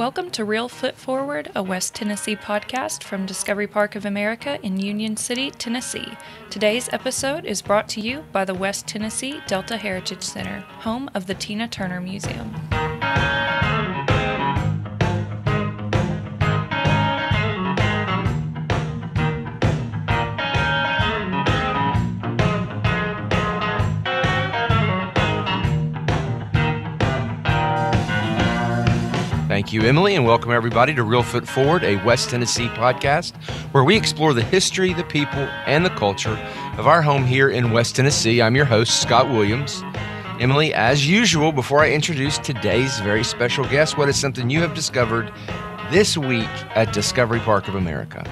Welcome to Reelfoot Forward, a West Tennessee podcast from Discovery Park of America in Union City, Tennessee. Today's episode is brought to you by the West Tennessee Delta Heritage Center, home of the Tina Turner Museum. Thank you, Emily, and welcome everybody to Reelfoot Forward, a West Tennessee podcast where we explore the history, the people, and the culture of our home here in West Tennessee. I'm your host, Scott Williams. Emily, as usual, before I introduce today's very special guest, what is something you have discovered this week at Discovery Park of America?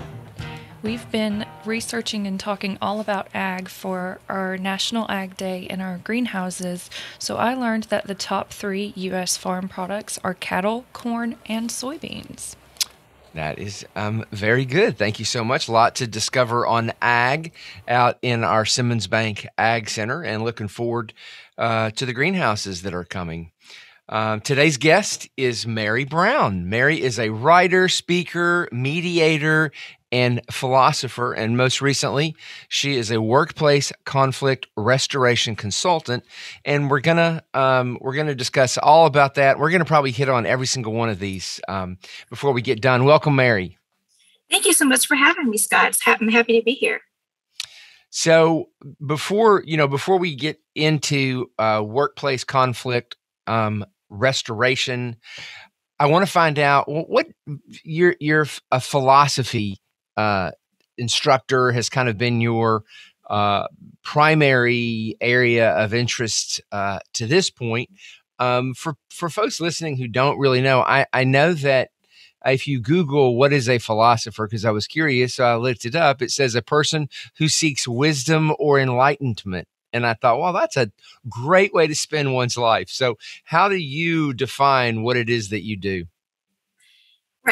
We've been researching and talking all about ag for our National Ag Day in our greenhouses. So I learned that the top three U.S. farm products are cattle, corn, and soybeans. That is um, very good. Thank you so much. A lot to discover on ag out in our Simmons Bank Ag Center, and looking forward uh, to the greenhouses that are coming. Um, today's guest is Merry Brown. Merry is a writer, speaker, mediator, and philosopher. And most recently, she is a workplace conflict restoration consultant. And we're gonna um, we're gonna discuss all about that. We're gonna probably hit on every single one of these um, before we get done. Welcome, Merry. Thank you so much for having me, Scott. I'm happy to be here. So before you know, before we get into uh, workplace conflict um, restoration, I want to find out what your your a philosophy uh, instructor has kind of been your uh, primary area of interest uh, to this point. Um, for for folks listening who don't really know, I, I know that if you Google what is a philosopher, because I was curious, so I looked it up. It says a person who seeks wisdom or enlightenment. And I thought, well, that's a great way to spend one's life. So, how do you define what it is that you do?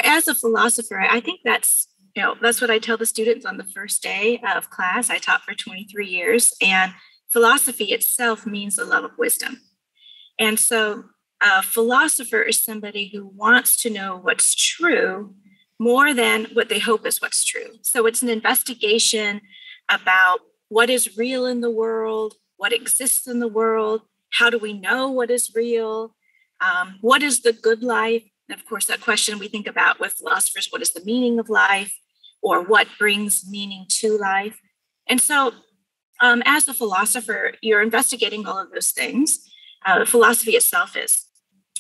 As a philosopher, I think that's you know that's what i tell the students on the first day of class. I taught for 23 years and philosophy itself means the love of wisdom. And so a philosopher is somebody who wants to know what's true more than what they hope is what's true. So it's an investigation about what is real in the world what exists in the world how do we know what is real um, what is the good life? And of course that question we think about with philosophers what is the meaning of life or what brings meaning to life. And so, um, as a philosopher, you're investigating all of those things. Uh, philosophy itself is,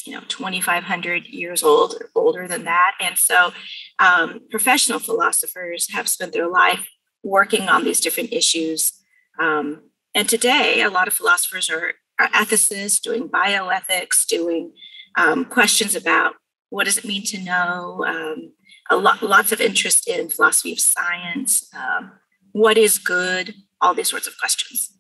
you know, 2,500 years old, older than that. And so, um, professional philosophers have spent their life working on these different issues. Um, and today, a lot of philosophers are, are ethicists doing bioethics, doing um, questions about what does it mean to know um, a lot, lots of interest in philosophy of science, um, what is good, all these sorts of questions.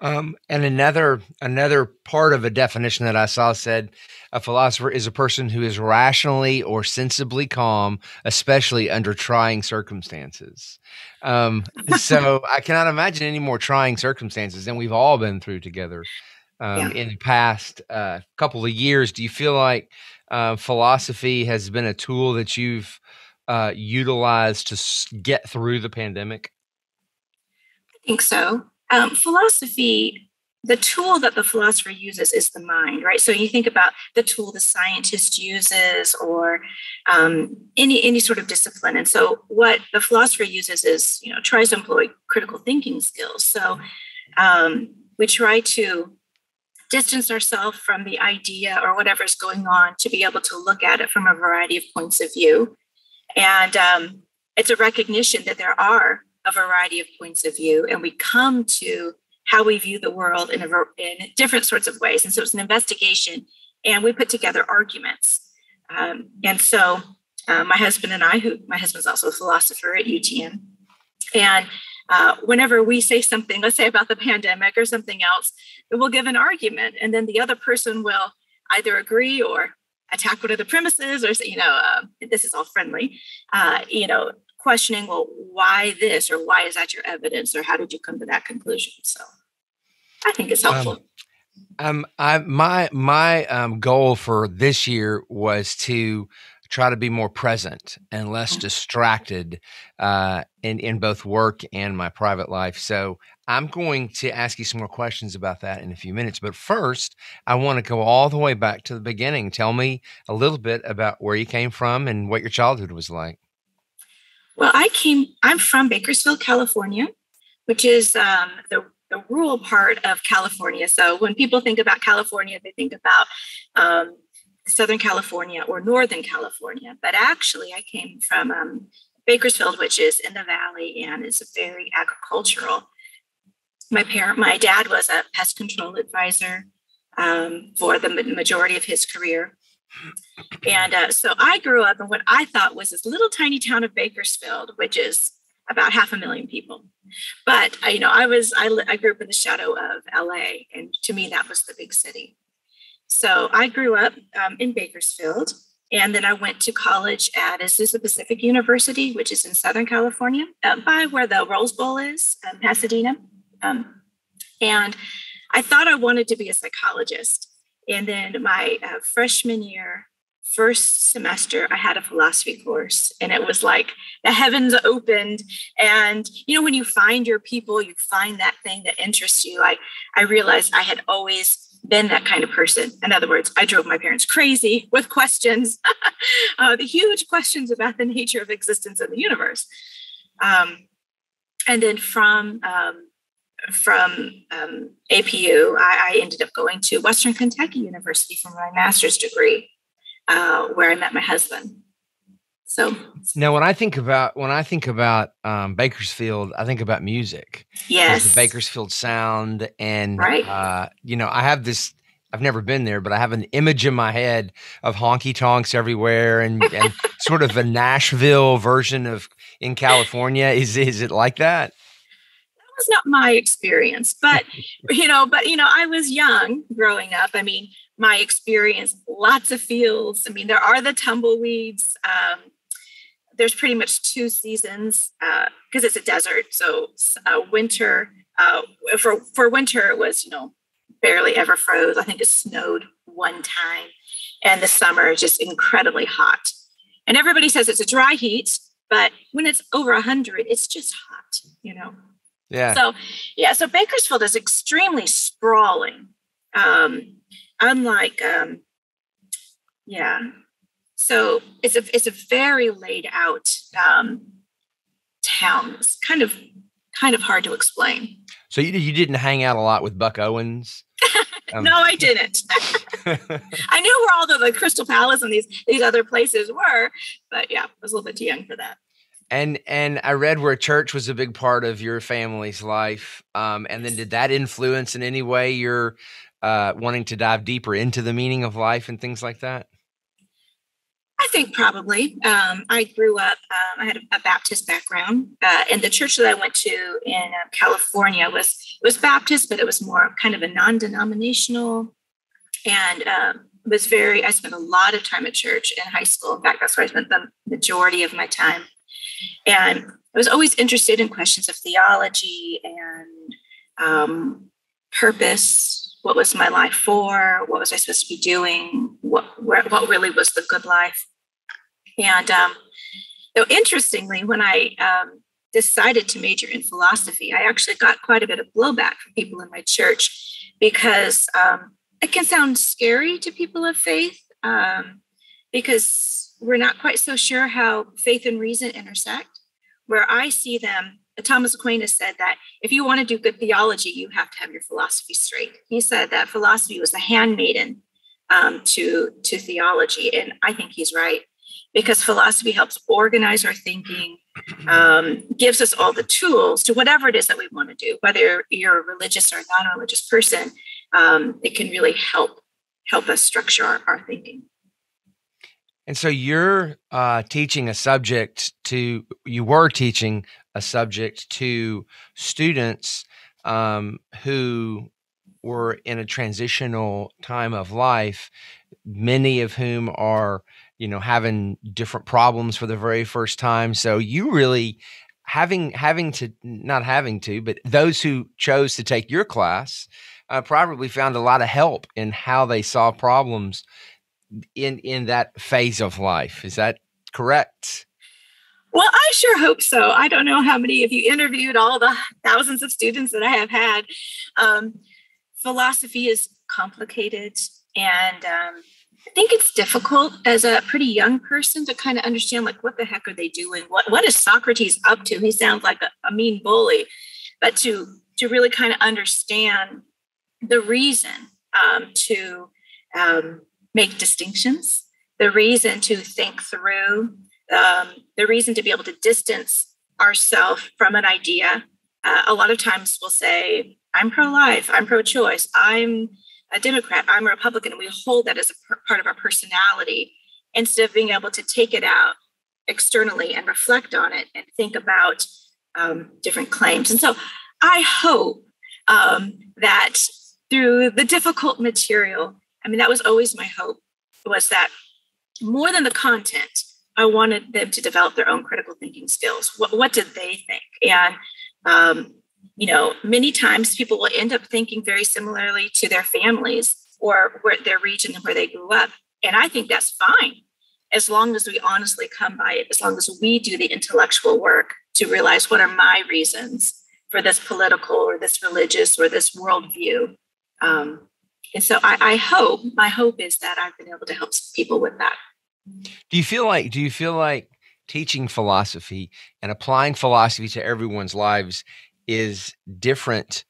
Um, and another another part of a definition that I saw said a philosopher is a person who is rationally or sensibly calm, especially under trying circumstances. Um, so I cannot imagine any more trying circumstances than we've all been through together um, yeah. in the past uh, couple of years. Do you feel like uh, philosophy has been a tool that you've uh, utilized to get through the pandemic? I think so. Um, philosophy, the tool that the philosopher uses is the mind, right? So you think about the tool the scientist uses, or um, any any sort of discipline. And so what the philosopher uses is, you know, tries to employ critical thinking skills. So um, we try to distance ourselves from the idea or whatever's going on to be able to look at it from a variety of points of view. And um, it's a recognition that there are a variety of points of view, and we come to how we view the world in, a, in different sorts of ways. And so it's an investigation, and we put together arguments. Um, and so uh, my husband and I, who my husband's also a philosopher at UTM, and uh, whenever we say something, let's say about the pandemic or something else, we'll give an argument, and then the other person will either agree or attack one of the premises, or say, you know, uh, this is all friendly, uh, you know, questioning, well, why this, or why is that your evidence, or how did you come to that conclusion? So, I think it's helpful. Um, Um, I my my um, goal for this year was to try to be more present and less mm. distracted uh, in in both work and my private life. So I'm going to ask you some more questions about that in a few minutes. But first, I want to go all the way back to the beginning. Tell me a little bit about where you came from and what your childhood was like. Well, I came. I'm from Bakersfield, California, which is um, the the rural part of California. So when people think about California, they think about um, Southern California or Northern California. But actually, I came from um, Bakersfield, which is in the valley and is very agricultural. My parent, my dad was a pest control advisor um, for the majority of his career. And uh, so I grew up in what I thought was this little tiny town of Bakersfield, which is about half a million people. But you know, I was I, I grew up in the shadow of LA, and to me that was the big city. So I grew up um, in Bakersfield, and then I went to college at Azusa Pacific University, which is in Southern California, uh, by where the Rose Bowl is, um, Pasadena. Um, and I thought I wanted to be a psychologist. And then my uh, freshman year, first semester i had a philosophy course and it was like the heavens opened and you know when you find your people you find that thing that interests you i i realized i had always been that kind of person in other words i drove my parents crazy with questions uh, the huge questions about the nature of existence in the universe um, and then from um, from um, apu I, I ended up going to western kentucky university for my master's degree uh, where I met my husband. So now, when I think about when I think about um, Bakersfield, I think about music. Yes, the Bakersfield sound, and right. Uh, you know, I have this. I've never been there, but I have an image in my head of honky tonks everywhere, and, and sort of a Nashville version of in California. Is is it like that? That was not my experience, but you know, but you know, I was young growing up. I mean, my experience, lots of fields. I mean, there are the tumbleweeds. Um, there's pretty much two seasons because uh, it's a desert. So uh, winter, uh, for for winter, it was you know barely ever froze. I think it snowed one time, and the summer is just incredibly hot. And everybody says it's a dry heat, but when it's over hundred, it's just hot. You know. Yeah. So yeah, so Bakersfield is extremely sprawling. Um, unlike um, yeah so it's a it's a very laid out um, town it's kind of kind of hard to explain so you, you didn't hang out a lot with buck owens um. no i didn't i knew where all the, the crystal palace and these these other places were but yeah i was a little bit too young for that and and I read where church was a big part of your family's life. Um, and then did that influence in any way your uh, wanting to dive deeper into the meaning of life and things like that? I think probably. Um, I grew up, um, I had a, Baptist background, uh, and the church that I went to in uh, California was was Baptist, but it was more kind of a non-denominational, and uh, was very. I spent a lot of time at church in high school. In fact, that's where I spent the majority of my time, and I was always interested in questions of theology and um, purpose what was my life for? What was I supposed to be doing? What where, what really was the good life? And um, though interestingly, when I um, decided to major in philosophy, I actually got quite a bit of blowback from people in my church because um, it can sound scary to people of faith um, because we're not quite so sure how faith and reason intersect. Where I see them Thomas Aquinas said that if you want to do good theology, you have to have your philosophy straight. He said that philosophy was the handmaiden um, to, to theology. And I think he's right because philosophy helps organize our thinking, um, gives us all the tools to whatever it is that we want to do, whether you're a religious or non religious person, um, it can really help help us structure our, our thinking. And so you're uh, teaching a subject to, you were teaching a subject to students um, who were in a transitional time of life, many of whom are, you know, having different problems for the very first time. So you really having having to not having to, but those who chose to take your class uh, probably found a lot of help in how they saw problems in in that phase of life. Is that correct? Well, I sure hope so. I don't know how many of you interviewed all the thousands of students that I have had. Um, philosophy is complicated, and um, I think it's difficult as a pretty young person to kind of understand, like, what the heck are they doing? What what is Socrates up to? He sounds like a, a mean bully, but to to really kind of understand the reason um, to um, make distinctions, the reason to think through, um, the reason to be able to distance ourselves from an idea. Uh, a lot of times we'll say, I'm pro life, I'm pro choice, I'm a Democrat, I'm a Republican, and we hold that as a part of our personality instead of being able to take it out externally and reflect on it and think about um, different claims. And so I hope um, that through the difficult material, I mean, that was always my hope, was that more than the content, I wanted them to develop their own critical thinking skills. What, what did they think? And um, you know, many times people will end up thinking very similarly to their families or where their region and where they grew up. And I think that's fine as long as we honestly come by it, as long as we do the intellectual work to realize what are my reasons for this political or this religious or this worldview. Um, and so I, I hope, my hope is that I've been able to help people with that. Do you feel like, do you feel like teaching philosophy and applying philosophy to everyone's lives is different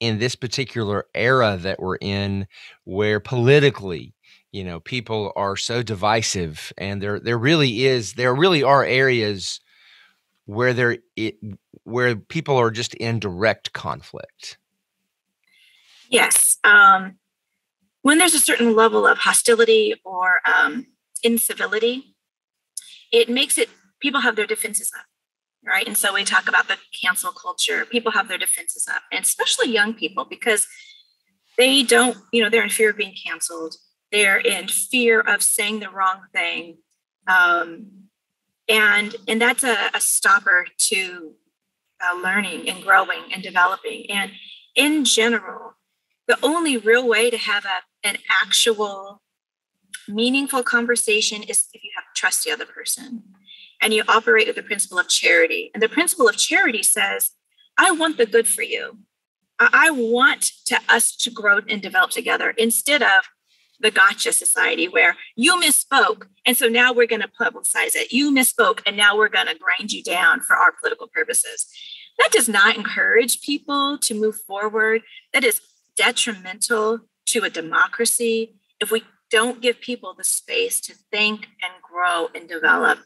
in this particular era that we're in where politically you know people are so divisive and there there really is there really are areas where there it where people are just in direct conflict. Yes um when there's a certain level of hostility or um incivility it makes it people have their defenses up right? And so we talk about the cancel culture. People have their defenses up, and especially young people, because they don't, you know, they're in fear of being canceled. They're in fear of saying the wrong thing. Um, and and that's a, a stopper to uh, learning and growing and developing. And in general, the only real way to have a, an actual meaningful conversation is if you have trust the other person and you operate with the principle of charity. And the principle of charity says, I want the good for you. I want to us to grow and develop together instead of the gotcha society where you misspoke. And so now we're going to publicize it. You misspoke, and now we're going to grind you down for our political purposes. That does not encourage people to move forward. That is detrimental to a democracy if we don't give people the space to think and grow and develop.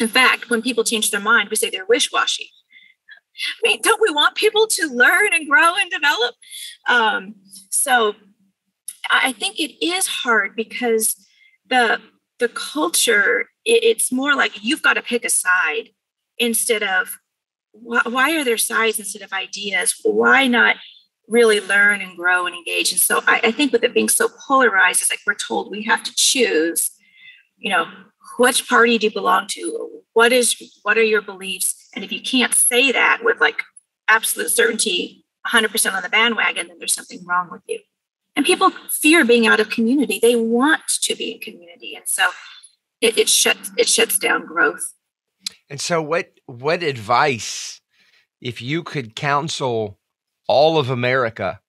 In fact, when people change their mind, we say they're wish washy. I mean, don't we want people to learn and grow and develop? Um, so I think it is hard because the the culture it, it's more like you've got to pick a side instead of why, why are there sides instead of ideas? Why not really learn and grow and engage? And so I, I think with it being so polarized, it's like we're told we have to choose. You know, which party do you belong to? What is what are your beliefs? And if you can't say that with like absolute certainty 100% on the bandwagon then there's something wrong with you. And people fear being out of community. They want to be in community. And so it, it shuts it shuts down growth. And so what what advice if you could counsel all of america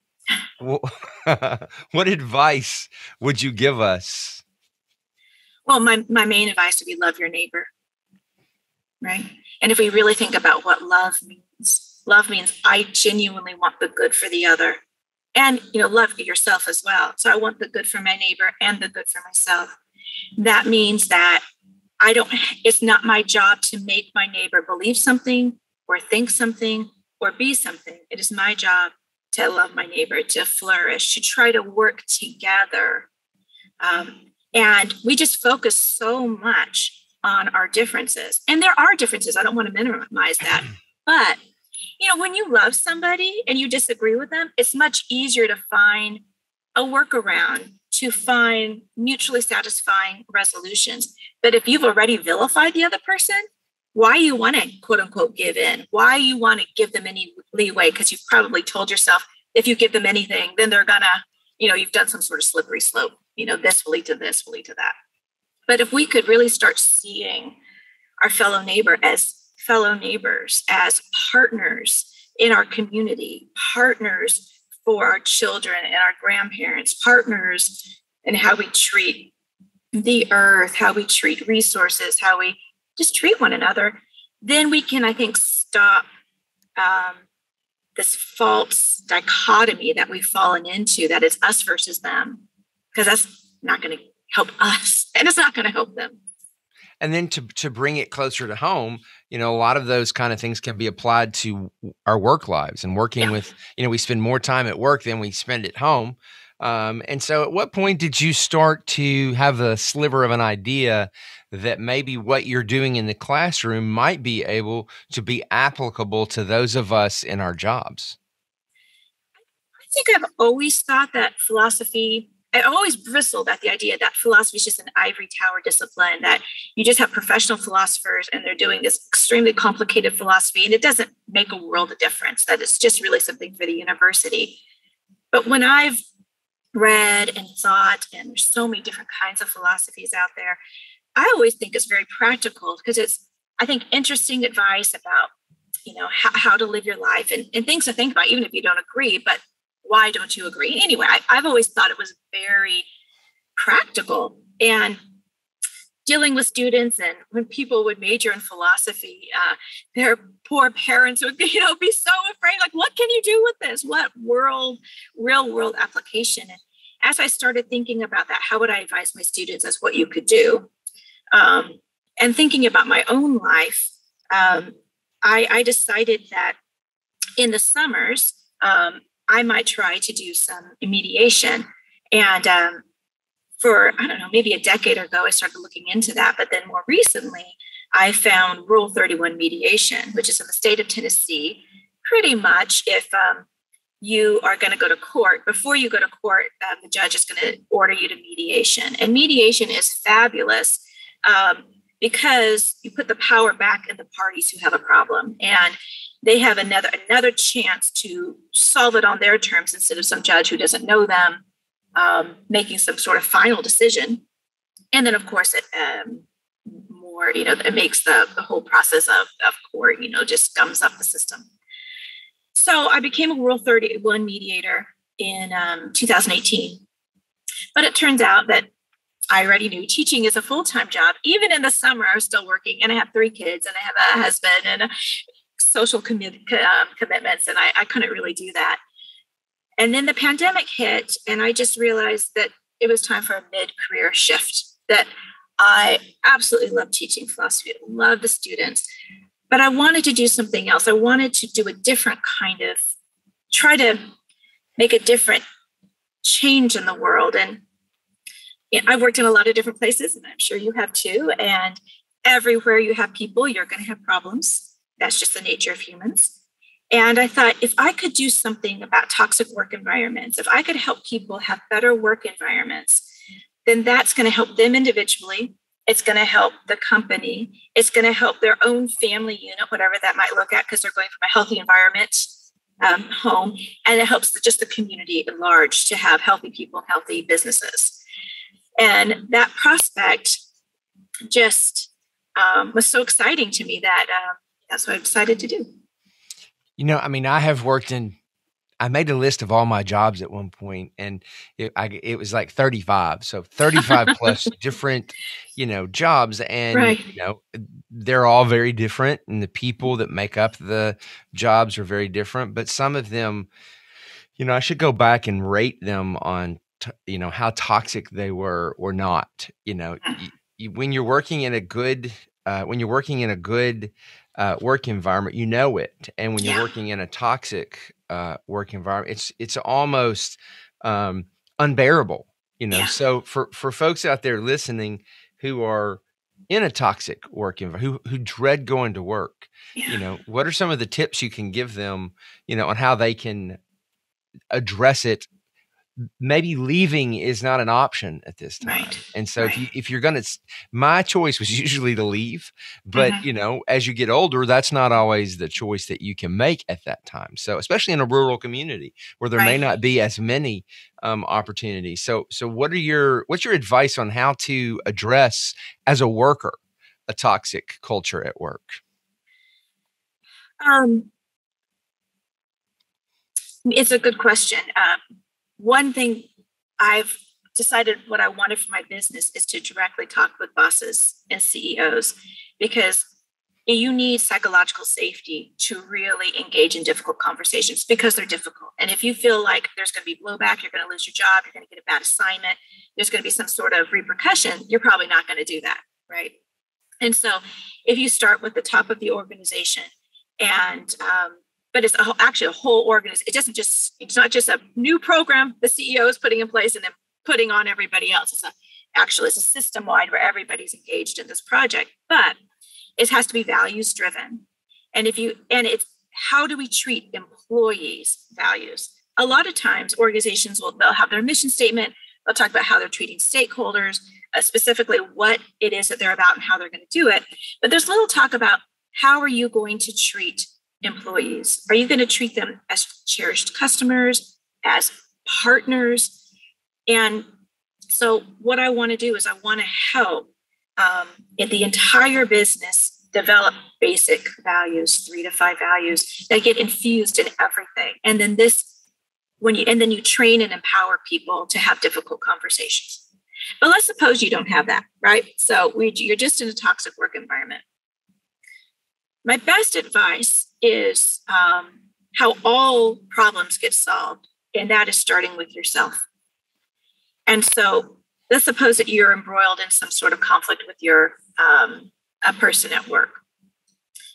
what advice would you give us well, my, my main advice would be love your neighbor, right? And if we really think about what love means, love means I genuinely want the good for the other and, you know, love yourself as well. So I want the good for my neighbor and the good for myself. That means that I don't, it's not my job to make my neighbor believe something or think something or be something. It is my job to love my neighbor, to flourish, to try to work together. Um, and we just focus so much on our differences. And there are differences. I don't want to minimize that. But, you know, when you love somebody and you disagree with them, it's much easier to find a workaround to find mutually satisfying resolutions. But if you've already vilified the other person, why you want to quote unquote give in? Why you want to give them any leeway? Because you've probably told yourself if you give them anything, then they're gonna, you know, you've done some sort of slippery slope. You know, this will lead to this, will lead to that. But if we could really start seeing our fellow neighbor as fellow neighbors, as partners in our community, partners for our children and our grandparents, partners in how we treat the earth, how we treat resources, how we just treat one another, then we can, I think, stop um, this false dichotomy that we've fallen into that is us versus them, because that's not going to help us and it's not going to help them and then to to bring it closer to home you know a lot of those kind of things can be applied to our work lives and working yeah. with you know we spend more time at work than we spend at home um, and so at what point did you start to have a sliver of an idea that maybe what you're doing in the classroom might be able to be applicable to those of us in our jobs i think i've always thought that philosophy I always bristled at the idea that philosophy is just an ivory tower discipline, that you just have professional philosophers and they're doing this extremely complicated philosophy, and it doesn't make a world of difference, that it's just really something for the university. But when I've read and thought, and there's so many different kinds of philosophies out there, I always think it's very practical because it's, I think, interesting advice about, you know, how, how to live your life and, and things to think about, even if you don't agree, but why don't you agree? Anyway, I, I've always thought it was very practical and dealing with students and when people would major in philosophy uh, their poor parents would you know be so afraid like what can you do with this? What world real world application? And as i started thinking about that how would i advise my students as what you could do um, and thinking about my own life um, I, I, decided that in the summers um, I might try to do some mediation. And um, for, I don't know, maybe a decade ago, I started looking into that. But then more recently, I found Rule 31 mediation, which is in the state of Tennessee. Pretty much, if um, you are going to go to court, before you go to court, uh, the judge is going to order you to mediation. And mediation is fabulous um, because you put the power back in the parties who have a problem. And they have another another chance to solve it on their terms instead of some judge who doesn't know them um, making some sort of final decision and then of course it um, more you know it makes the, the whole process of, of court you know just gums up the system so i became a rule 31 mediator in um, 2018 but it turns out that I already knew teaching is a full time job. Even in the summer, I was still working, and I have three kids, and I have a husband, and social commi- um, commitments, and I, I couldn't really do that. And then the pandemic hit, and I just realized that it was time for a mid career shift. That I absolutely love teaching philosophy, love the students, but I wanted to do something else. I wanted to do a different kind of try to make a different change in the world. And I've worked in a lot of different places, and I'm sure you have too. And everywhere you have people, you're going to have problems. That's just the nature of humans. And I thought if I could do something about toxic work environments, if I could help people have better work environments, then that's going to help them individually. It's going to help the company. It's going to help their own family unit, whatever that might look at, because they're going from a healthy environment um, home. And it helps just the community at large to have healthy people, healthy businesses. And that prospect just um, was so exciting to me that um, that's what I decided to do. You know, I mean, I have worked in. I made a list of all my jobs at one point, and it, I, it was like thirty-five. So thirty-five plus different, you know, jobs, and right. you know, they're all very different, and the people that make up the jobs are very different. But some of them, you know, I should go back and rate them on, t- you know, how toxic they were or not. You know, mm. you, when you're working in a good, uh, when you're working in a good uh, work environment, you know it. And when you're yeah. working in a toxic uh, work environment, it's it's almost um, unbearable. You know, yeah. so for for folks out there listening who are in a toxic work environment, who who dread going to work, yeah. you know, what are some of the tips you can give them, you know, on how they can address it maybe leaving is not an option at this time. Right. And so Right. if you if you're gonna, my choice was usually to leave, but Mhm. you know, as you get older, that's not always the choice that you can make at that time. So especially in a rural community where there may not be as many um, opportunities. So so what are your what's your advice on how to address as a worker a toxic culture at work? Um, it's a good question. Um, one thing I've decided what I wanted for my business is to directly talk with bosses and CEOs because you need psychological safety to really engage in difficult conversations because they're difficult. And if you feel like there's going to be blowback, you're going to lose your job, you're going to get a bad assignment, there's going to be some sort of repercussion, you're probably not going to do that, right? And so if you start with the top of the organization and um, but it's a, whole- actually a whole organization. It doesn't just it's not just a new program the CEO is putting in place and then putting on everybody else. It's a actually it's a system wide where everybody's engaged in this project, but it has to be values driven. And if you and it's how do we treat employees' values? A lot of times organizations will they'll have their mission statement. They'll talk about how they're treating stakeholders, uh, specifically what it is that they're about and how they're going to do it. But there's little talk about how are you going to treat employees? Are you going to treat them as cherished customers, as partners? And so, what I want to do is, I want to help um, in the entire business develop basic values, three to five values that get infused in everything. And then this, when you, and then you train and empower people to have difficult conversations. But let's suppose you don't have that, right? So we, you're just in a toxic work environment my best advice is um, how all problems get solved, and that is starting with yourself. And so, let's suppose that you're embroiled in some sort of conflict with your um, a person at work.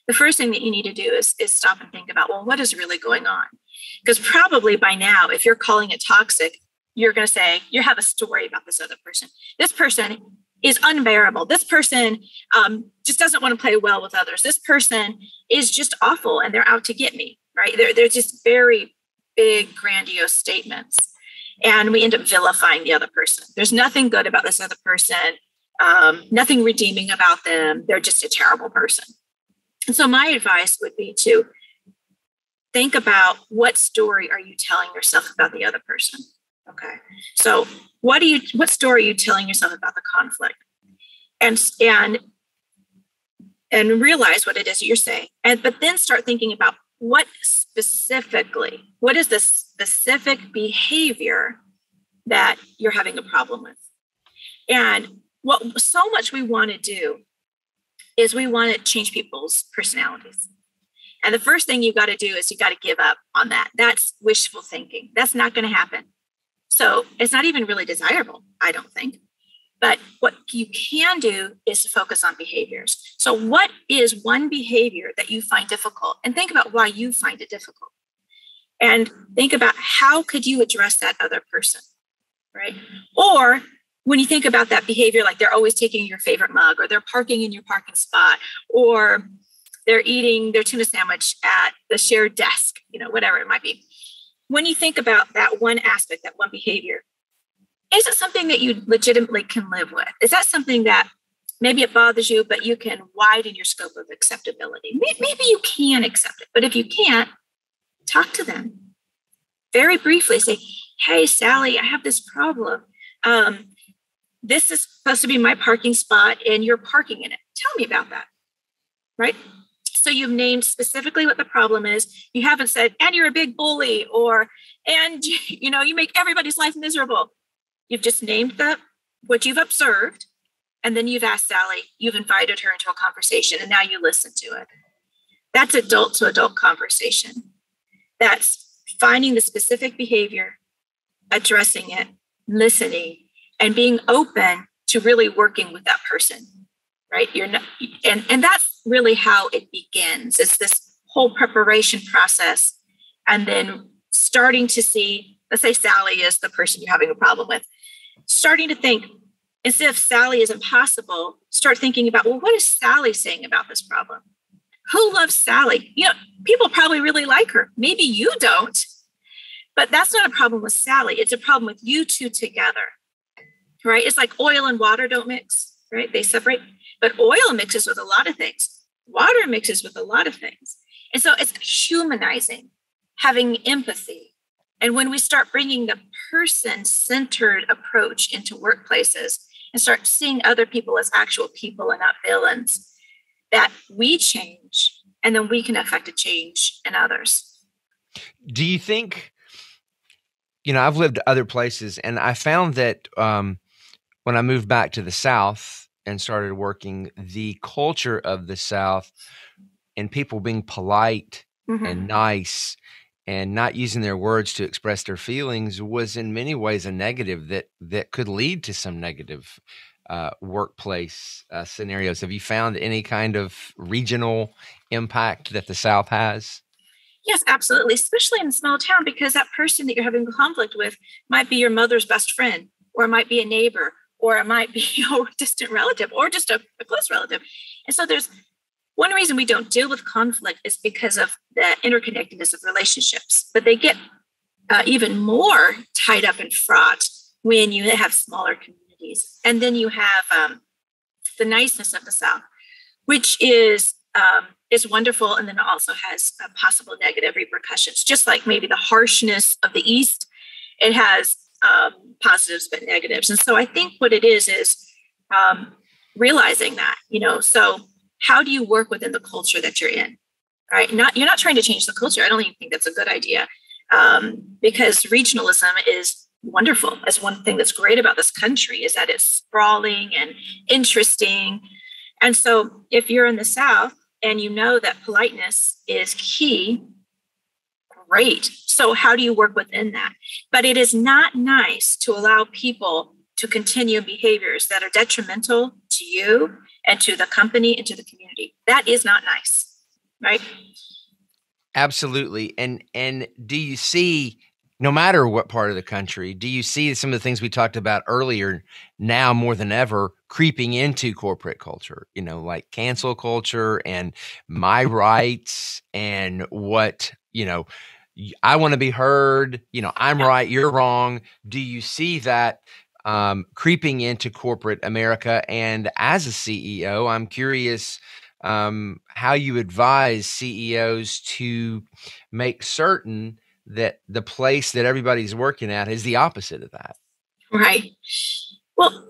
The first thing that you need to do is, is stop and think about, well, what is really going on? Because probably by now, if you're calling it toxic, you're going to say you have a story about this other person. This person is unbearable. This person um, just doesn't want to play well with others. This person is just awful and they're out to get me, right? They're, they're just very big, grandiose statements. And we end up vilifying the other person. There's nothing good about this other person, um, nothing redeeming about them. They're just a terrible person. And so, my advice would be to think about what story are you telling yourself about the other person? Okay. So, what do you what story are you telling yourself about the conflict? And and and realize what it is you're saying. And but then start thinking about what specifically what is the specific behavior that you're having a problem with? And what so much we want to do is we want to change people's personalities. And the first thing you've got to do is you've got to give up on that. That's wishful thinking. That's not going to happen so it's not even really desirable, I don't think. But what you can do is to focus on behaviors. So, what is one behavior that you find difficult? And think about why you find it difficult. And think about how could you address that other person, right? Or when you think about that behavior, like they're always taking your favorite mug, or they're parking in your parking spot, or they're eating their tuna sandwich at the shared desk, you know, whatever it might be when you think about that one aspect, that one behavior, is it something that you legitimately can live with? Is that something that maybe it bothers you, but you can widen your scope of acceptability? Maybe you can accept it, but if you can't, talk to them very briefly. Say, hey, Sally, I have this problem. Um, this is supposed to be my parking spot, and you're parking in it. Tell me about that. Right? So you've named specifically what the problem is. You haven't said and you're a big bully or and you know you make everybody's life miserable. You've just named the what you've observed and then you've asked sally. You've invited her into a conversation and now you listen to it. That's adult to adult conversation. That's finding the specific behavior addressing it listening and being open to really working with that person right? You're not and and that's really how it begins it's this whole preparation process and then starting to see let's say sally is the person you're having a problem with starting to think instead of sally is impossible start thinking about well what is sally saying about this problem who loves sally you know people probably really like her maybe you don't But that's not a problem with Sally. It's a problem with you two together, right? It's like oil and water don't mix, right? They separate. But oil mixes with a lot of things, water mixes with a lot of things. And so it's humanizing, having empathy. And when we start bringing the person centered approach into workplaces and start seeing other people as actual people and not villains, that we change and then we can affect a change in others. Do you think, you know, I've lived other places and I found that um, when I moved back to the South and started working, the culture of the South and people being polite mm-hmm. and nice and not using their words to express their feelings was in many ways a negative that that could lead to some negative uh, workplace uh, scenarios. Have you found any kind of regional impact that the South has? Yes, absolutely, especially in a small town, because that person that you're having conflict with might be your mother's best friend, or it might be a neighbor, or it might be a distant relative, or just a, a close relative. And so there's one reason we don't deal with conflict is because of the interconnectedness of relationships, but they get uh, even more tied up and fraught when you have smaller communities. And then you have um, the niceness of the South, which is um, is wonderful, and then also has uh, possible negative repercussions. Just like maybe the harshness of the East, it has um, positives but negatives. And so I think what it is is um, realizing that, you know, so how do you work within the culture that you're in right? Not you're not trying to change the culture. I don't even think that's a good idea um, because regionalism is wonderful. That's one thing that's great about this country is that it's sprawling and interesting. And so if you're in the south and you know that politeness is key great so how do you work within that but it is not nice to allow people to continue behaviors that are detrimental to you and to the company and to the community. That is not nice, right? Absolutely. And and do you see no matter what part of the country, do you see some of the things we talked about earlier now more than ever creeping into corporate culture, you know, like cancel culture and my rights and what, you know, I want to be heard, you know, I'm right, you're wrong. Do you see that um, creeping into corporate America. And as a CEO, I'm curious um, how you advise CEOs to make certain that the place that everybody's working at is the opposite of that. Right. Well,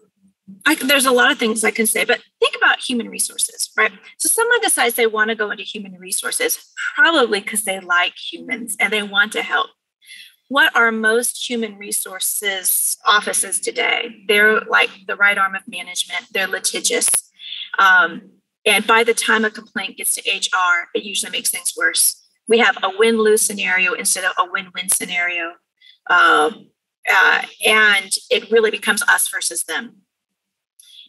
I, there's a lot of things I can say, but think about human resources, right? So someone decides they want to go into human resources, probably because they like humans and they want to help what are most human resources offices today? They're like the right arm of management, they're litigious. Um, and by the time a complaint gets to HR, it usually makes things worse. We have a win lose scenario instead of a win win scenario. Um, uh, and it really becomes us versus them.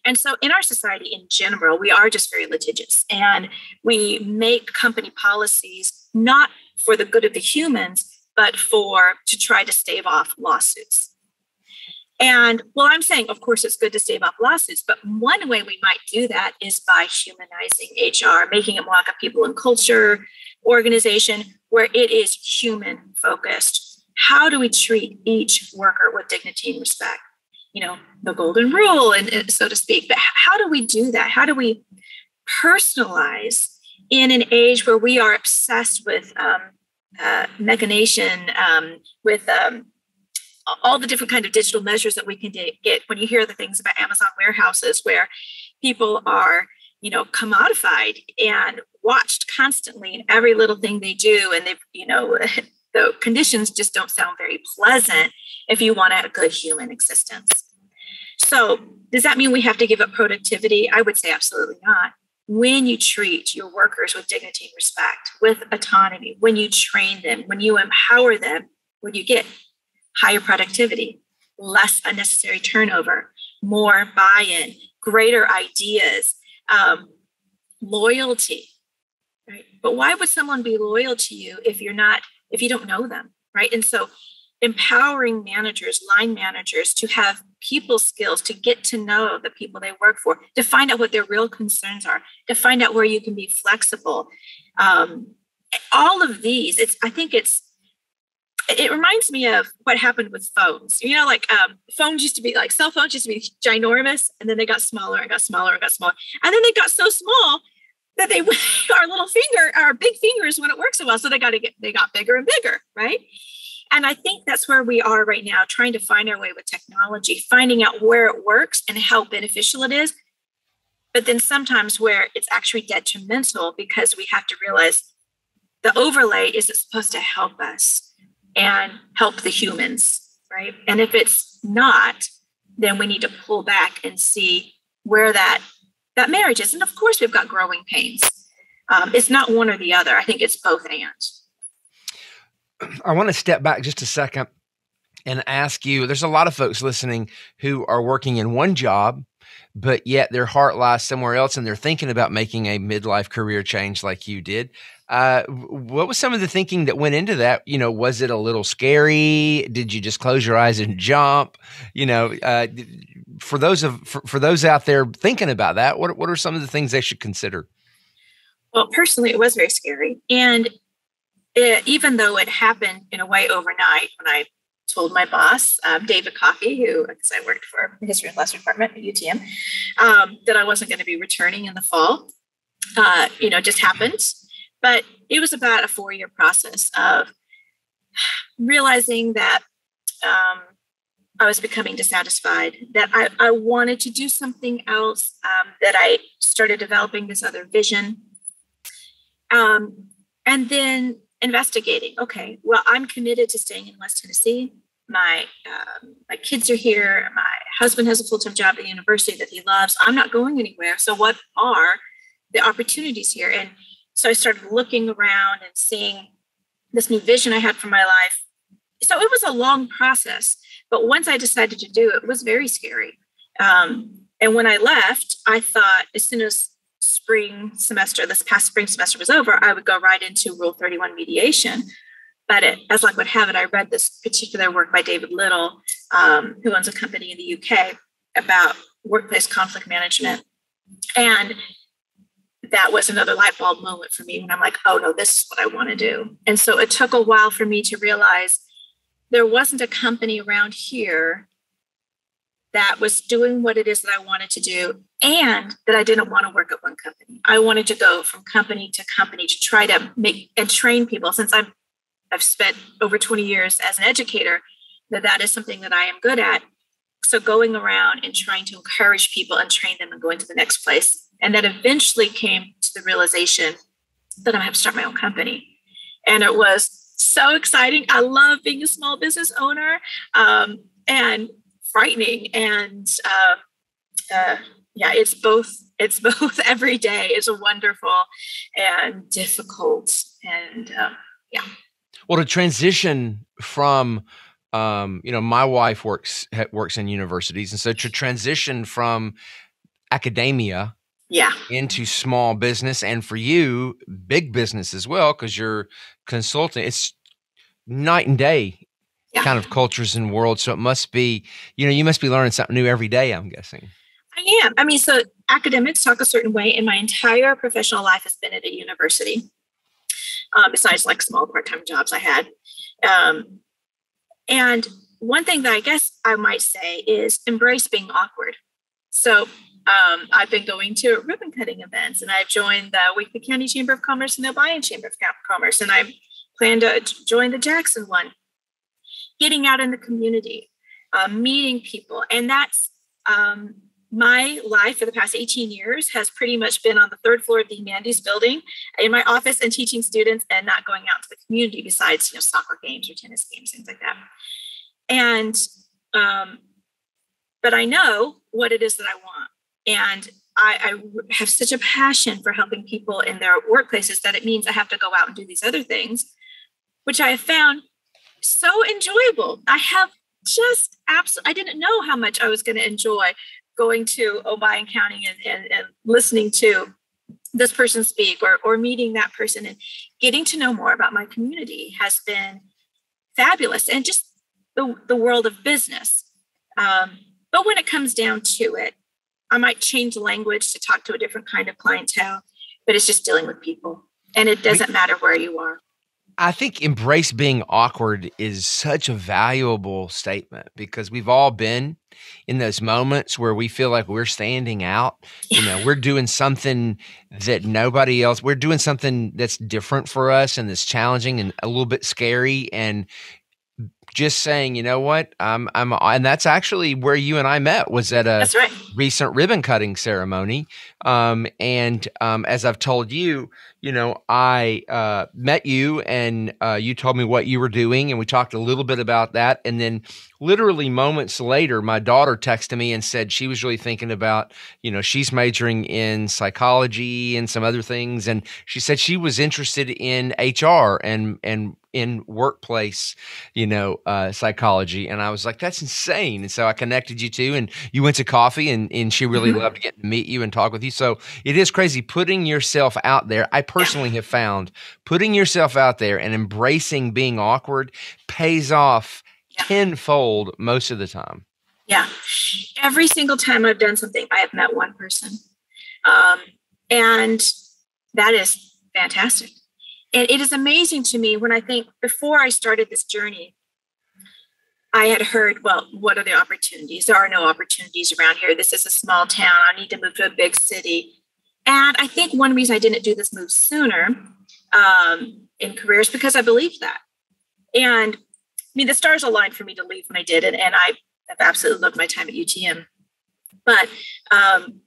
And so, in our society in general, we are just very litigious and we make company policies not for the good of the humans, but for to try to stave off lawsuits. And well, I'm saying, of course, it's good to stave off lawsuits, but one way we might do that is by humanizing HR, making it more like a people and culture organization where it is human focused. How do we treat each worker with dignity and respect? You know, the golden rule, and so to speak. But how do we do that? How do we personalize in an age where we are obsessed with um, uh, mechanization um, with um, all the different kind of digital measures that we can get when you hear the things about amazon warehouses where people are you know commodified and watched constantly in every little thing they do and they you know the conditions just don't sound very pleasant if you want a good human existence so does that mean we have to give up productivity i would say absolutely not when you treat your workers with dignity and respect, with autonomy, when you train them, when you empower them, when you get higher productivity, less unnecessary turnover, more buy in, greater ideas, um, loyalty. Right? But why would someone be loyal to you if you're not, if you don't know them? Right. And so empowering managers, line managers to have people skills to get to know the people they work for, to find out what their real concerns are, to find out where you can be flexible. Um, all of these, it's I think it's it reminds me of what happened with phones. You know, like um, phones used to be like cell phones used to be ginormous, and then they got smaller and got smaller and got smaller, and then they got so small that they our little finger, our big fingers wouldn't work so well, so they got to get they got bigger and bigger, right? And I think that's where we are right now, trying to find our way with technology, finding out where it works and how beneficial it is, but then sometimes where it's actually detrimental because we have to realize the overlay is it supposed to help us and help the humans, right? And if it's not, then we need to pull back and see where that that marriage is. And of course, we've got growing pains. Um, it's not one or the other. I think it's both and. I want to step back just a second and ask you there's a lot of folks listening who are working in one job but yet their heart lies somewhere else and they're thinking about making a midlife career change like you did uh, what was some of the thinking that went into that? You know, was it a little scary? Did you just close your eyes and jump? You know, uh, for those of for, for those out there thinking about that, what what are some of the things they should consider? Well, personally, it was very scary, and it, even though it happened in a way overnight, when I told my boss, um, David Coffey, who I worked for the history and philosophy department at UTM, um, that I wasn't going to be returning in the fall. Uh, you know, just happened. But it was about a four year process of realizing that um, I was becoming dissatisfied, that I, I wanted to do something else, um, that I started developing this other vision. Um, and then investigating okay, well, I'm committed to staying in West Tennessee. My um, my kids are here. My husband has a full time job at the university that he loves. I'm not going anywhere. So, what are the opportunities here? And so I started looking around and seeing this new vision I had for my life. So it was a long process, but once I decided to do it, it was very scary. Um, and when I left, I thought as soon as spring semester, this past spring semester was over, I would go right into Rule 31 mediation. But it, as luck would have it, I read this particular work by David Liddle, um, who owns a company in the UK, about workplace conflict management. And that was another light bulb moment for me when I'm like, oh no, this is what I want to do. And so it took a while for me to realize there wasn't a company around here that was doing what it is that I wanted to do and that I didn't want to work at one company. I wanted to go from company to company to try to make and train people since I'm I've spent over 20 years as an educator that that is something that I am good at. So going around and trying to encourage people and train them and going to the next place and then eventually came to the realization that I'm going to start my own company. And it was so exciting. I love being a small business owner um, and frightening. And uh, uh, yeah, it's both. It's both every day is a wonderful and difficult. And uh, yeah. Well, to transition from um, you know, my wife works works in universities, and so to transition from academia yeah into small business and for you big business as well because you're consulting it's night and day yeah. kind of cultures and worlds so it must be you know you must be learning something new every day i'm guessing. I am. I mean so academics talk a certain way and my entire professional life has been at a university. Um, besides like small part-time jobs i had. Um, and one thing that i guess i might say is embrace being awkward. So um, I've been going to ribbon cutting events and I've joined the Weakley County Chamber of Commerce and the Obion Chamber of Commerce, and I plan to join the Jackson one. Getting out in the community, uh, meeting people, and that's um, my life for the past 18 years has pretty much been on the third floor of the Humanities building in my office and teaching students and not going out to the community besides you know soccer games or tennis games, things like that. And um, but I know what it is that I want and I, I, have such a passion for helping people in their workplaces that it means I have to go out and do these other things, which I have found so enjoyable. I have just absolutely, I didn't know how much I was going to enjoy going to Obion County and, and, and listening to this person speak or, or meeting that person and getting to know more about my community has been fabulous and just the, the world of business. Um, but when it comes down to it, I might change language to talk to a different kind of clientele, but it's just dealing with people. And it doesn't matter where you are. I think embrace being awkward is such a valuable statement because we've all been in those moments where we feel like we're standing out. You know, we're doing something that nobody else, we're doing something that's different for us and that's challenging and a little bit scary. And just saying, you know what, I'm, I'm, and that's actually where you and I met was at a right. recent ribbon cutting ceremony. Um, and um, as I've told you, you know, I uh, met you and uh, you told me what you were doing, and we talked a little bit about that. And then, literally moments later, my daughter texted me and said she was really thinking about, you know, she's majoring in psychology and some other things, and she said she was interested in HR and and in workplace, you know, uh, psychology. And I was like, that's insane. And so I connected you two, and you went to coffee, and, and she really mm-hmm. loved getting to meet you and talk with you. So it is crazy putting yourself out there. I personally have found putting yourself out there and embracing being awkward pays off yeah. tenfold most of the time. Yeah. Every single time I've done something, I have met one person. Um, and that is fantastic. And it is amazing to me when I think before I started this journey, I had heard, well, what are the opportunities? There are no opportunities around here. This is a small town. I need to move to a big city. And I think one reason I didn't do this move sooner um, in careers because I believed that. And I mean, the stars aligned for me to leave when I did it, and I have absolutely loved my time at UTM. But um,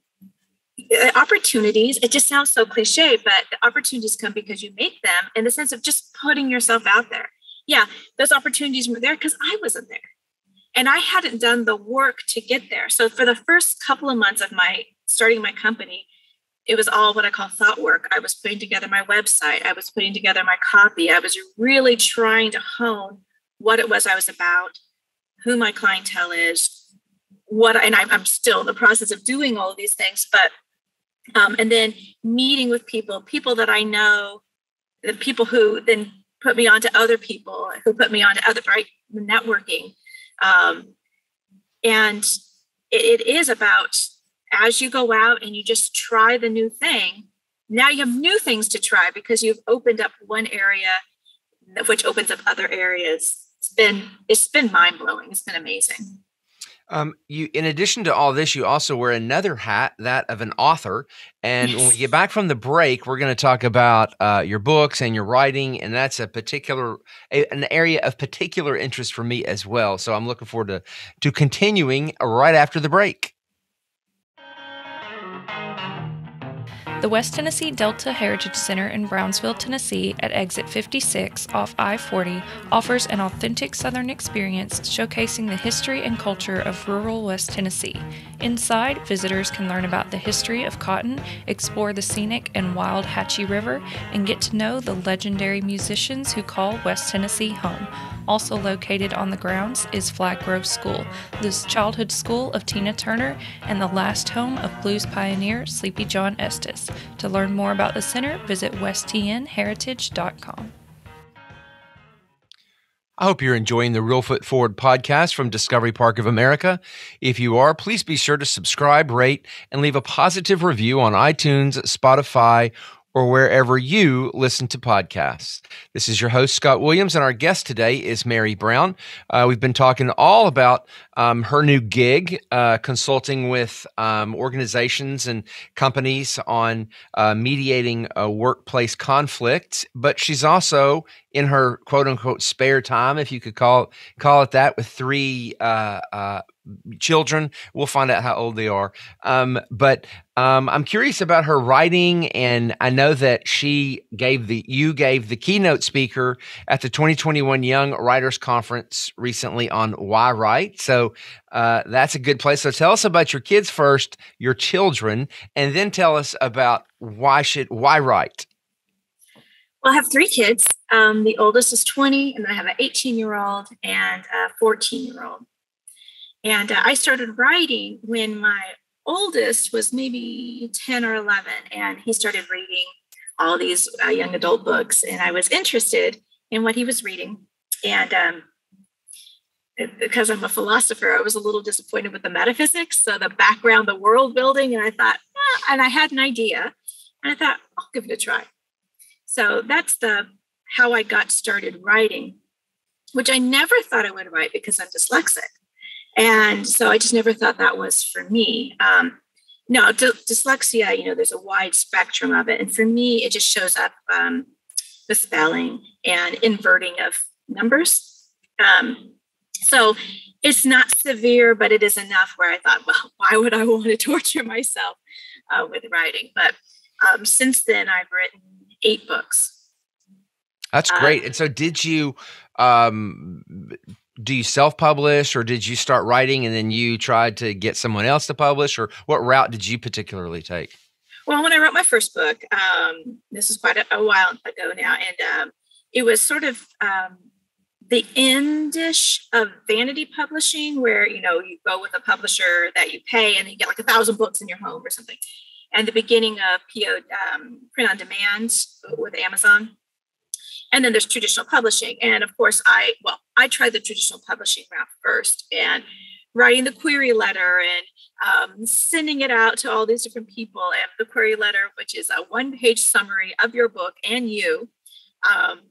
opportunities, it just sounds so cliche, but the opportunities come because you make them in the sense of just putting yourself out there. Yeah, those opportunities were there because I wasn't there. And I hadn't done the work to get there. So for the first couple of months of my starting my company, it was all what I call thought work. I was putting together my website, I was putting together my copy, I was really trying to hone what it was I was about, who my clientele is, what, and I'm still in the process of doing all of these things, but, um, and then meeting with people, people that I know, the people who then put me on to other people, who put me on to other, right, networking. Um, and it, it is about as you go out and you just try the new thing, now you have new things to try because you've opened up one area which opens up other areas. It's been it's been mind blowing. It's been amazing. Um, you, in addition to all this, you also wear another hat, that of an author. And yes. when we get back from the break, we're going to talk about uh, your books and your writing, and that's a particular, a, an area of particular interest for me as well. So I'm looking forward to to continuing right after the break. The West Tennessee Delta Heritage Center in Brownsville, Tennessee, at exit 56 off I 40, offers an authentic Southern experience showcasing the history and culture of rural West Tennessee. Inside, visitors can learn about the history of cotton, explore the scenic and wild Hatchie River, and get to know the legendary musicians who call West Tennessee home. Also located on the grounds is Flagg Grove School, the childhood school of Tina Turner and the last home of blues pioneer Sleepy John Estes. To learn more about the center, visit westtnheritage.com. I hope you're enjoying the Reelfoot Forward podcast from Discovery Park of America. If you are, please be sure to subscribe, rate, and leave a positive review on iTunes, Spotify, or wherever you listen to podcasts. This is your host, Scott Williams, and our guest today is Merry Brown. Uh, we've been talking all about um, her new gig, uh, consulting with um, organizations and companies on uh, mediating a workplace conflict, but she's also in her quote unquote spare time, if you could call call it that, with three uh, uh, children. We'll find out how old they are. Um, but um, I'm curious about her writing, and I know that she gave the you gave the keynote speaker at the 2021 Young Writers Conference recently on why write. So uh, that's a good place. So tell us about your kids first, your children, and then tell us about why should why write. Well, I have three kids. Um, the oldest is 20, and I have an 18 year old and a 14 year old. And uh, I started writing when my oldest was maybe 10 or 11, and he started reading all these uh, young adult books. And I was interested in what he was reading. And um, because I'm a philosopher, I was a little disappointed with the metaphysics, so the background, the world building. And I thought, ah, and I had an idea, and I thought, I'll give it a try. So that's the how I got started writing, which I never thought I would write because I'm dyslexic. And so I just never thought that was for me. Um, no, d- dyslexia, you know, there's a wide spectrum of it. And for me, it just shows up um, the spelling and inverting of numbers. Um, so it's not severe, but it is enough where I thought, well, why would I want to torture myself uh, with writing? But um, since then, I've written eight books. That's great. Um, and so, did you um, do you self-publish, or did you start writing and then you tried to get someone else to publish, or what route did you particularly take? Well, when I wrote my first book, um, this is quite a, a, while ago now, and um, it was sort of um, the endish of vanity publishing, where you know you go with a publisher that you pay, and you get like a thousand books in your home or something. And the beginning of PO um, print on demand with Amazon, and then there's traditional publishing. And of course, I well, I tried the traditional publishing route first, and writing the query letter and um, sending it out to all these different people. And the query letter, which is a one-page summary of your book and you. Um,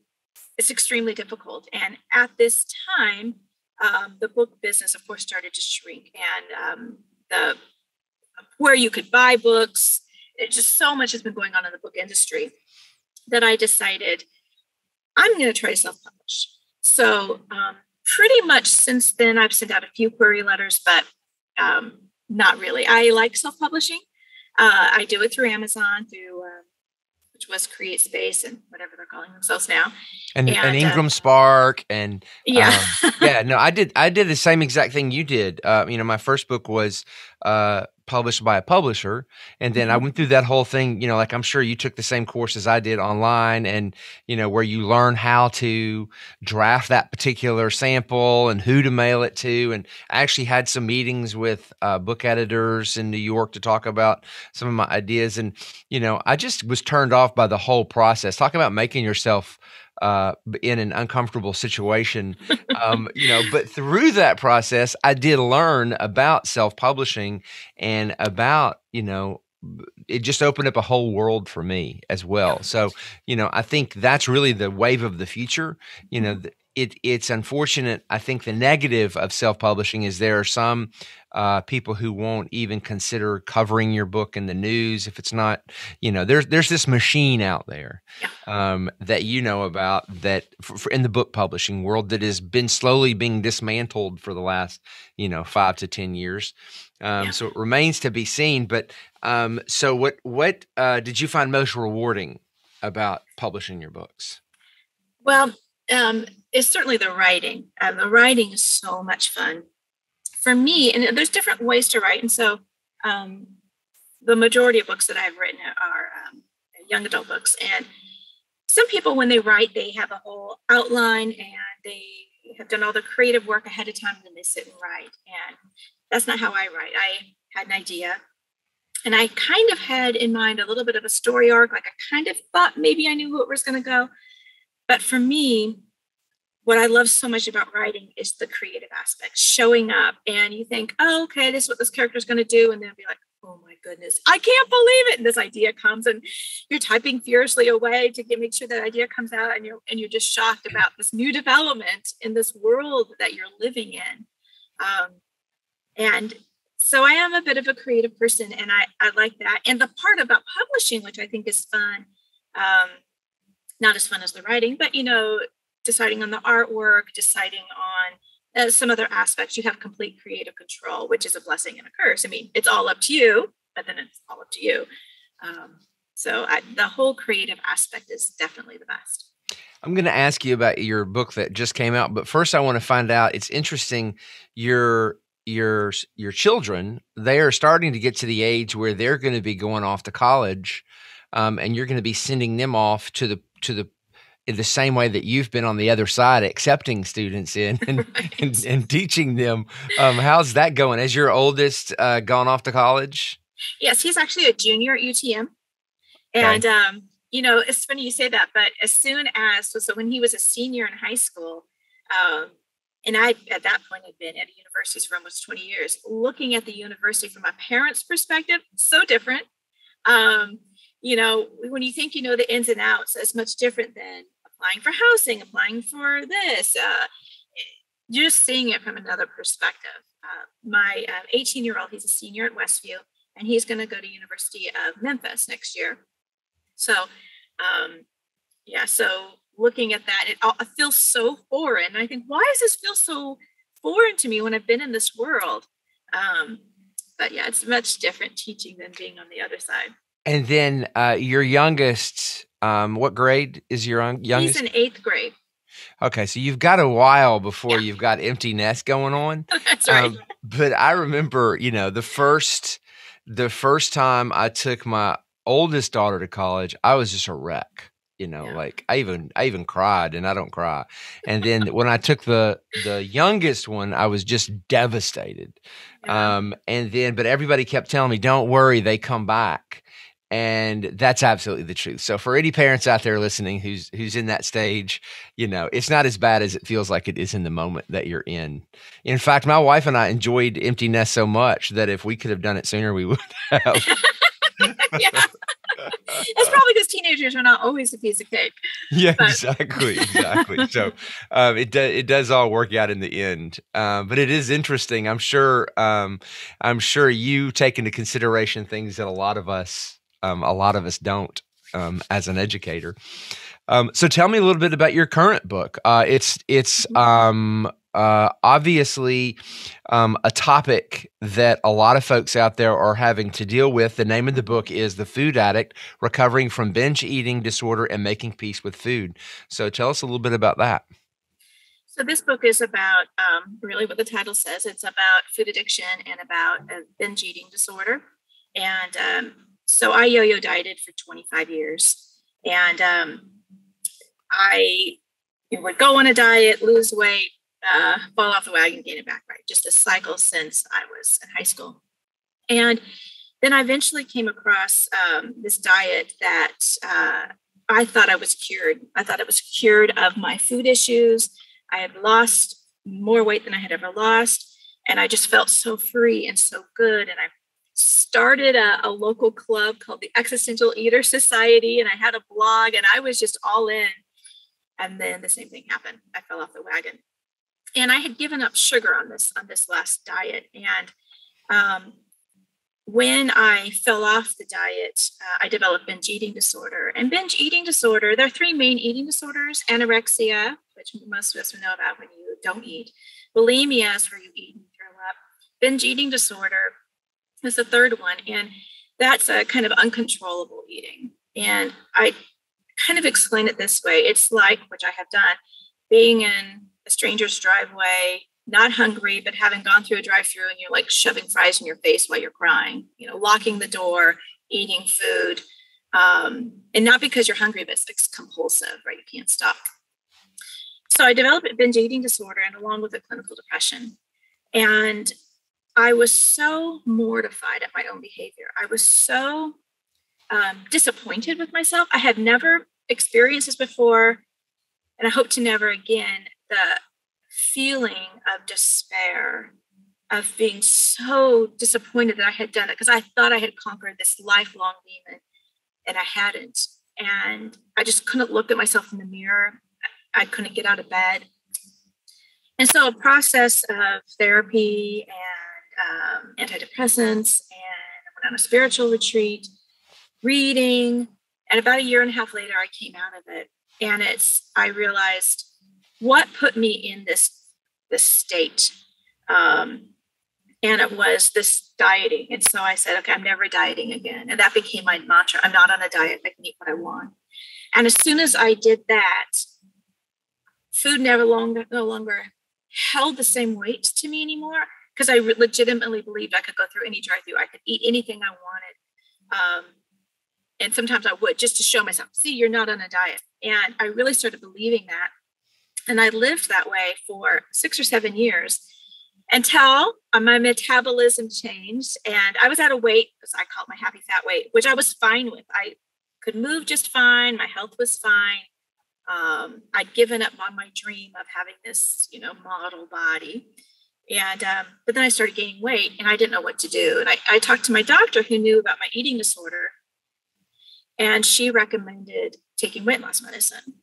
it's extremely difficult. And at this time, um, the book business, of course, started to shrink, and um, the where you could buy books, it just so much has been going on in the book industry that I decided I'm going to try to self-publish. So um, pretty much since then, I've sent out a few query letters, but um, not really. I like self-publishing. Uh, I do it through Amazon, through um, which was CreateSpace and whatever they're calling themselves now. And, and, and Ingram uh, Spark and yeah, um, yeah. No, I did. I did the same exact thing you did. Uh, you know, my first book was uh, published by a publisher and then i mm-hmm. went through that whole thing you know like i'm sure you took the same courses i did online and you know where you learn how to draft that particular sample and who to mail it to and i actually had some meetings with uh, book editors in new york to talk about some of my ideas and you know i just was turned off by the whole process talk about making yourself uh, in an uncomfortable situation. Um, you know, but through that process, I did learn about self publishing and about, you know, it just opened up a whole world for me as well. So, you know, I think that's really the wave of the future. You know, mm-hmm it it's unfortunate. I think the negative of self publishing is there are some uh, people who won't even consider covering your book in the news if it's not you know there's there's this machine out there um, that you know about that for, for in the book publishing world that has been slowly being dismantled for the last you know five to ten years. Um, yeah. So it remains to be seen. But um, so what what uh, did you find most rewarding about publishing your books? Well, um, is certainly the writing. Um, the writing is so much fun for me, and there's different ways to write. And so, um, the majority of books that I've written are um, young adult books. And some people, when they write, they have a whole outline and they have done all the creative work ahead of time, and then they sit and write. And that's not how I write. I had an idea, and I kind of had in mind a little bit of a story arc. Like I kind of thought maybe I knew who it was going to go. But for me, what I love so much about writing is the creative aspect, showing up and you think, oh, okay, this is what this character is going to do. And then be like, oh my goodness, I can't believe it. And this idea comes and you're typing furiously away to get, make sure that idea comes out and you're, and you're just shocked about this new development in this world that you're living in. Um, and so I am a bit of a creative person and I, I like that. And the part about publishing, which I think is fun, um, not as fun as the writing, but you know, deciding on the artwork, deciding on uh, some other aspects, you have complete creative control, which is a blessing and a curse. I mean, it's all up to you, but then it's all up to you. Um, so I, the whole creative aspect is definitely the best. I'm going to ask you about your book that just came out, but first I want to find out. It's interesting. Your your your children they are starting to get to the age where they're going to be going off to college um, and you're going to be sending them off to the to the the same way that you've been on the other side accepting students in and, right. and, and, teaching them um, how's that going has your oldest uh, gone off to college yes he's actually a junior at utm and okay. um, you know it's funny you say that but as soon as so, so when he was a senior in high school um, and I, at that point, had been at universities for almost 20 years. Looking at the university from a parent's perspective, so different. Um, you know, when you think you know the ins and outs, it's much different than a applying for housing, applying for this, uh, just seeing it from another perspective. Uh, my 18 um, year old, he's a senior at Westview, and he's going to go to University of Memphis next year. So, um, yeah, so looking at that, it, it feels so foreign. I think, why does this feel so foreign to me when I've been in this world? Um, but yeah, it's much different teaching than being on the other side. And then uh, your youngest, um, what grade is your youngest? He's in eighth grade. Okay, so you've got a while before yeah. you've got empty nest going on. That's right. Um, but I remember, you know, the first the first time I took my oldest daughter to college, I was just a wreck. You know, yeah. like I even I even cried, and I don't cry. And then when I took the the youngest one, I was just devastated. Yeah. Um, and then, but everybody kept telling me, "Don't worry, they come back." And that's absolutely the truth so for any parents out there listening who's who's in that stage you know it's not as bad as it feels like it is in the moment that you're in in fact my wife and i enjoyed empty nest so much that if we could have done it sooner we would have yeah. It's probably because teenagers are not always a piece of cake. Yeah, but. exactly, exactly. so um, it does it does all work out in the end. Um, but it is interesting. I'm sure um, I'm sure you take into consideration things that a lot of us um, a lot of us don't um, as an educator. Um, so tell me a little bit about your current book. Uh, it's it's mm-hmm. um, uh, obviously um, a topic that a lot of folks out there are having to deal with. The name of the book is "The Food Addict: Recovering from Binge Eating Disorder and Making Peace with Food." So tell us a little bit about that. So this book is about um, really what the title says. It's about food addiction and about a binge eating disorder. And um, so I yo-yo dieted for 25 years, and um, I would go on a diet, lose weight, uh, fall off the wagon, gain it back. Right, just a cycle since I was in high school, and then I eventually came across um, this diet that uh, I thought I was cured. I thought it was cured of my food issues. I had lost more weight than I had ever lost, and I just felt so free and so good. And I started a, a, local club called the Existential Eater Society, and I had a blog, and I was just all in. And then the same thing happened. I fell off the wagon, and I had given up sugar on this on this last diet. And um, when I fell off the diet, uh, I developed binge eating disorder. And binge eating disorder, there are three main eating disorders: anorexia, which most of us know about when you don't eat; bulimia is where you eat and throw up; binge eating disorder is the third one. And that's a kind of uncontrollable eating. And I kind of explain it this way it's like, which I have done, being in a stranger's driveway, not hungry, but having gone through a drive through and you're like shoving fries in your face while you're crying, you know, locking the door, eating food. Um, and not because you're hungry, but it's compulsive, right? You can't stop. So I developed a binge eating disorder and along with a clinical depression. And I was so mortified at my own behavior. I was so um, disappointed with myself. I had never experienced this before, and I hope to never again. The feeling of despair, of being so disappointed that I had done it because I thought I had conquered this lifelong demon, and I hadn't. And I just couldn't look at myself in the mirror. I couldn't get out of bed. And so, a process of therapy and um, antidepressants and I went on a spiritual retreat, reading. And about a year and a half later, I came out of it. And it's, I realized what put me in this, this state. Um, and it was this dieting. And so I said, okay, I'm never dieting again. And that became my mantra. I'm not on a diet. I can eat what I want. And as soon as I did that, food never longer, no longer held the same weight to me anymore because I legitimately believed I could go through any drive-through. I could eat anything I wanted. Um, and sometimes I would just to show myself, see, you're not on a diet. And I really started believing that. And I lived that way for six or seven years until uh, my metabolism changed and I was at a weight, as I call it my happy fat weight, which I was fine with. I could move just fine. My health was fine. Um, I'd given up on my dream of having this, you know, model body. And um, but then I started gaining weight and I didn't know what to do. And I, I talked to my doctor who knew about my eating disorder, and she recommended taking weight loss medicine.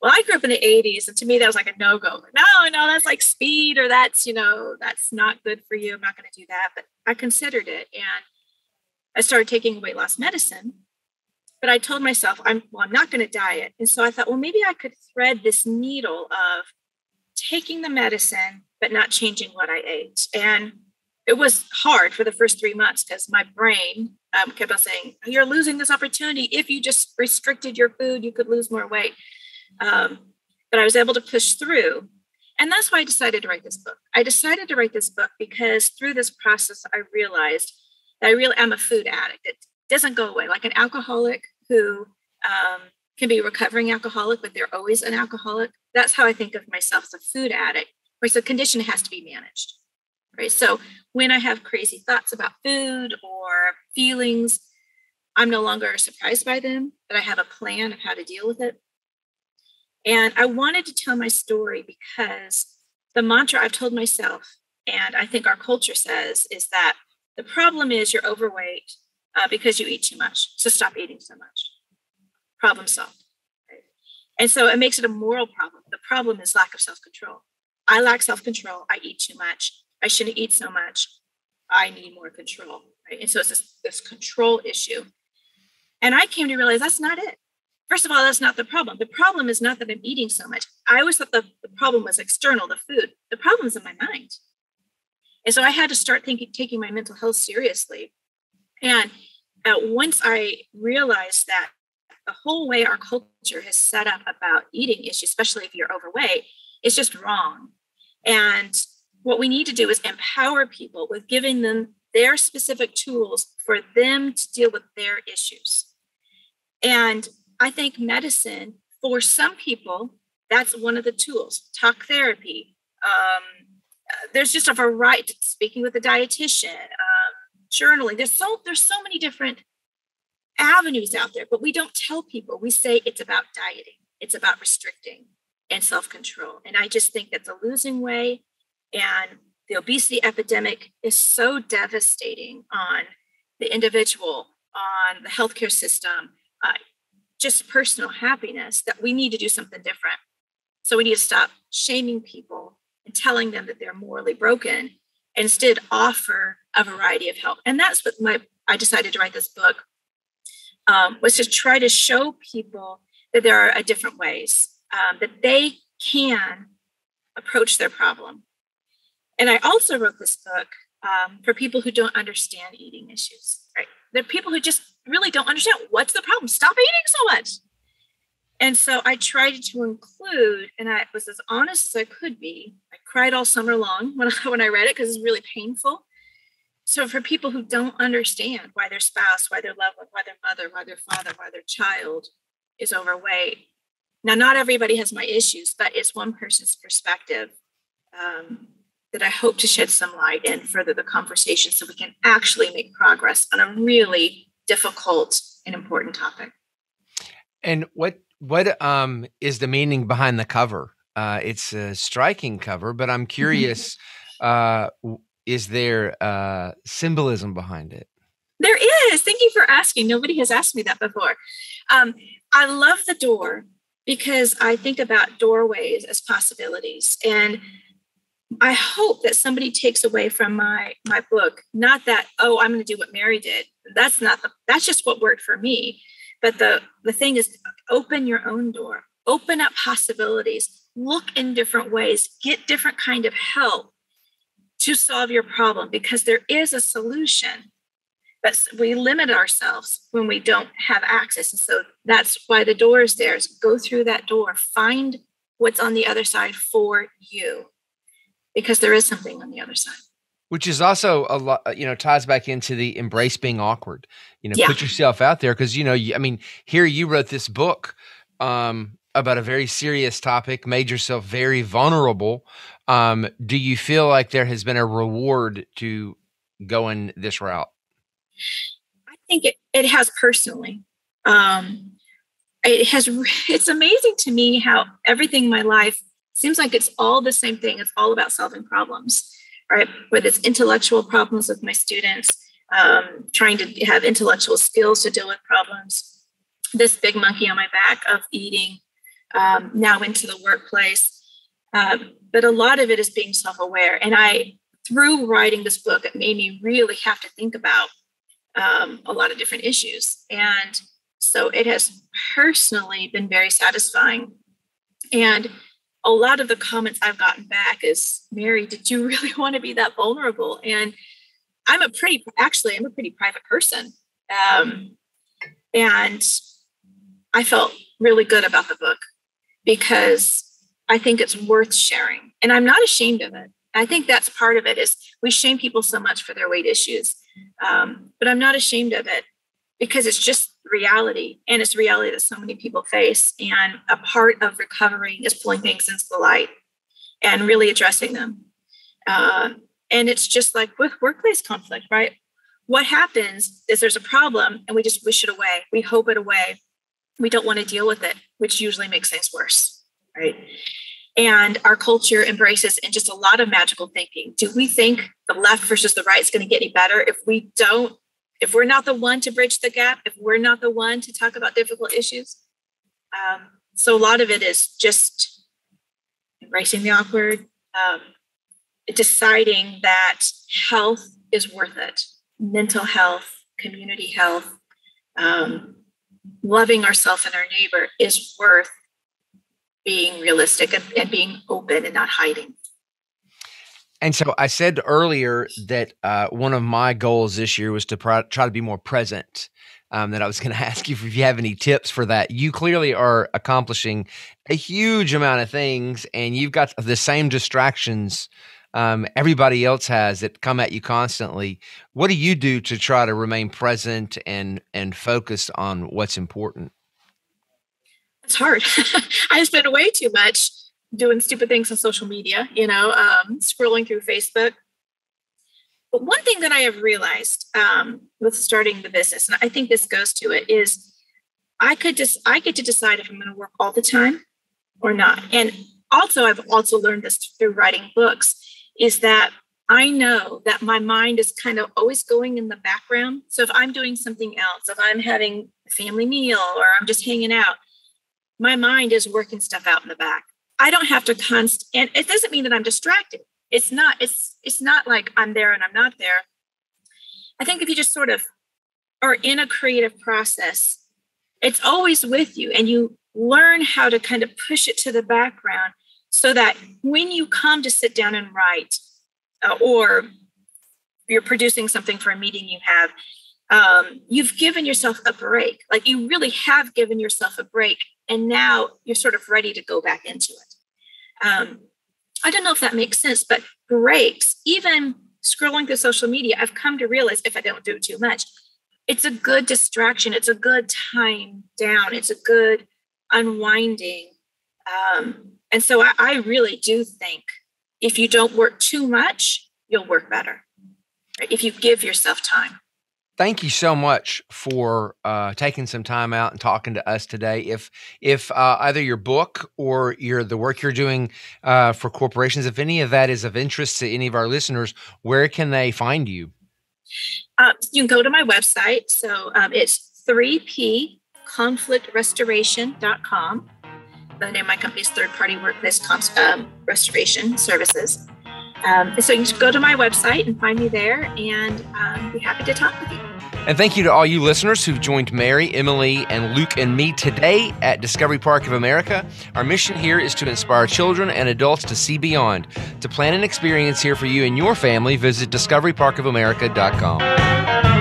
Well, I grew up in the 80s, and to me, that was like a no go. No, no, that's like speed, or that's, you know, that's not good for you. I'm not going to do that. But I considered it. And I started taking weight loss medicine. But I told myself, I'm, well, I'm not going to diet. And so I thought, well, maybe I could thread this needle of taking the medicine, but not changing what I ate. And it was hard for the first three months because my brain um, kept on saying, You're losing this opportunity. If you just restricted your food, you could lose more weight. Um, but I was able to push through. And that's why I decided to write this book. I decided to write this book because through this process, I realized that I really am a food addict. It doesn't go away. Like an alcoholic who um, can be a recovering alcoholic, but they're always an alcoholic. That's how I think of myself as a food addict, it's a condition has to be managed. Right. So when I have crazy thoughts about food or feelings, I'm no longer surprised by them, but I have a plan of how to deal with it. And I wanted to tell my story because the mantra I've told myself, and I think our culture says, is that the problem is you're overweight uh, because you eat too much. So stop eating so much. Problem solved. Right? And so it makes it a moral problem. The problem is lack of self control. I lack self control. I eat too much. I shouldn't eat so much. I need more control. Right? And so it's this, this control issue. And I came to realize that's not it. First of all, that's not the problem. The problem is not that I'm eating so much. I always thought the, the problem was external, the food. The problem is in my mind. And so I had to start thinking, taking my mental health seriously. And uh, once I realized that the whole way our culture has set up about eating issues, especially if you're overweight, is just wrong. And what we need to do is empower people with giving them their specific tools for them to deal with their issues. And I think medicine, for some people, that's one of the tools. Talk therapy. Um, there's just a variety. Speaking with a dietitian, um, journaling. There's so there's so many different avenues out there, but we don't tell people. We say it's about dieting. It's about restricting and self control. And I just think that's a losing way. And the obesity epidemic is so devastating on the individual, on the healthcare system, uh, just personal happiness that we need to do something different. So we need to stop shaming people and telling them that they're morally broken, instead offer a variety of help. And that's what my I decided to write this book um, was to try to show people that there are different ways um, that they can approach their problem. And I also wrote this book um, for people who don't understand eating issues. Right? Are people who just really don't understand what's the problem. Stop eating so much. And so I tried to include, and I was as honest as I could be. I cried all summer long when I, when I read it because it's really painful. So for people who don't understand why their spouse, why their loved one, why their mother, why their father, why their child is overweight. Now, not everybody has my issues, but it's one person's perspective um, that I hope to shed some light and further the conversation so we can actually make progress on a really difficult and important topic. And what what um is the meaning behind the cover? Uh, it's a striking cover, but I'm curious. uh, is there uh, symbolism behind it? There is. Thank you for asking. Nobody has asked me that before. Um, I love the door because I think about doorways as possibilities, and I hope that somebody takes away from my my book not that oh I'm going to do what Merry did. That's not the, that's just what worked for me. But the the thing is, open your own door, open up possibilities, look in different ways, get different kind of help to solve your problem because there is a solution. But we limit ourselves when we don't have access. And so that's why the door is there. Is go through that door, find what's on the other side for you because there is something on the other side which is also a lot you know ties back into the embrace being awkward you know yeah. put yourself out there because you know i mean here you wrote this book um, about a very serious topic made yourself very vulnerable um, do you feel like there has been a reward to going this route i think it, it has personally um, it has it's amazing to me how everything in my life seems like it's all the same thing it's all about solving problems right? Whether it's intellectual problems with my students, um, trying to have intellectual skills to deal with problems, this big monkey on my back of eating um, now into the workplace. Um, but a lot of it is being self aware. And I, through writing this book, it made me really have to think about um, a lot of different issues. And so it has personally been very satisfying. And a lot of the comments I've gotten back is, Merry, did you really want to be that vulnerable? And I'm a pretty, actually, I'm a pretty private person. Um, and I felt really good about the book because I think it's worth sharing. And I'm not ashamed of it. I think that's part of it is we shame people so much for their weight issues. Um, but I'm not ashamed of it because it's just reality and it's reality that so many people face. And a part of recovering is pulling things into the light and really addressing them. Uh, and it's just like with workplace conflict, right? What happens is there's a problem and we just wish it away. We hope it away. We don't want to deal with it, which usually makes things worse, right? And our culture embraces in just a lot of magical thinking. Do we think the left versus the right is going to get any better if we don't, if we're not the one to bridge the gap, if we're not the one to talk about difficult issues? Um, so a lot of it is just embracing the awkward, um, deciding that health is worth it, mental health, community health, um, loving ourselves and our neighbor is worth being realistic and, and being open and not hiding. And so I said earlier that uh, one of my goals this year was to pr- try to be more present. Um, that I was going to ask you if you have any tips for that. You clearly are accomplishing a huge amount of things, and you've got the same distractions um, everybody else has that come at you constantly. What do you do to try to remain present and and focused on what's important? It's hard. I spend way too much doing stupid things on social media, you know, um, scrolling through Facebook. But one thing that I have realized um, with starting the business, and I think this goes to it, is I could just I get to decide if I'm going to work all the time or not. And also, I've also learned this through writing books, is that I know that my mind is kind of always going in the background. So if I'm doing something else, if I'm having a family meal or I'm just hanging out, my mind is working stuff out in the back. I don't have to const and it doesn't mean that I'm distracted. It's not, it's it's not like I'm there and I'm not there. I think if you just sort of are in a creative process, it's always with you and you learn how to kind of push it to the background so that when you come to sit down and write uh, or you're producing something for a meeting you have um, you've given yourself a break like you really have given yourself a break and now you're sort of ready to go back into it. Um, I don't know if that makes sense, but breaks, even scrolling through social media, I've come to realize if I don't do too much, it's a good distraction. It's a good time down. It's a good unwinding. Um, and so I, I really do think if you don't work too much, you'll work better. If you give yourself time thank you so much for uh, taking some time out and talking to us today. If if uh, either your book or your the work you're doing uh, for corporations, if any of that is of interest to any of our listeners, where can they find you? Uh, you can go to my website. So um, it's 3p conflictrestoration.com. The name of my company is Third Party Workplace um, Restoration Services. Um, so you can go to my website and find me there, and um, be happy to talk with you. And thank you to all you listeners who've joined Merry, Emily, and Luke and me today at Discovery Park of America. Our mission here is to inspire children and adults to see beyond. To plan an experience here for you and your family, visit discoveryparkofamerica.com.